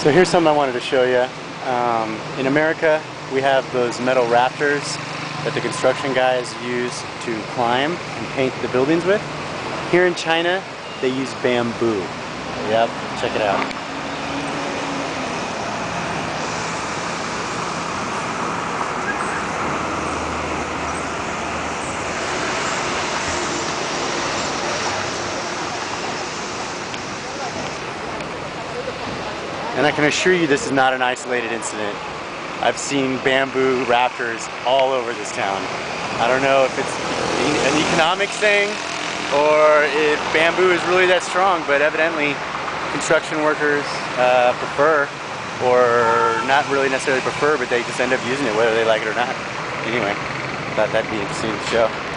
So here's something I wanted to show you. Um, in America, we have those metal rafters that the construction guys use to climb and paint the buildings with. Here in China, they use bamboo. Yep, check it out. And I can assure you this is not an isolated incident. I've seen bamboo rafters all over this town. I don't know if it's an economic thing or if bamboo is really that strong, but evidently construction workers uh, prefer or not really necessarily prefer, but they just end up using it whether they like it or not. Anyway, thought that'd be interesting to show.